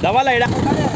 Daba la.